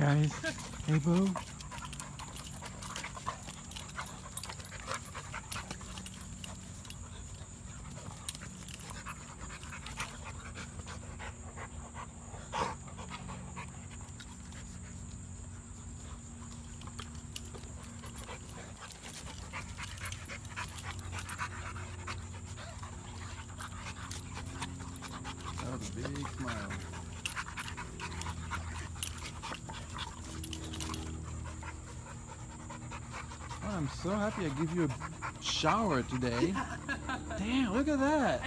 guys. Hey, Beau. That was a big smile. I'm so happy I give you a shower today. Damn, look at that.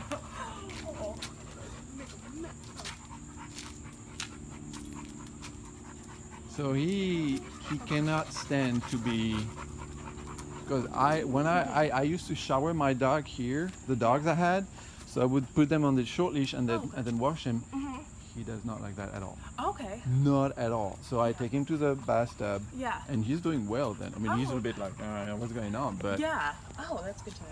So he he cannot stand to be because I when I, I I used to shower my dog here, the dogs I had, so I would put them on the short leash and then and then wash him. He does not like that at all. Okay. Not at all. So I take him to the bathtub Yeah. and he's doing well then. I mean, he's a Oh. bit like, uh, what's going on? But Yeah. Oh, that's good to know.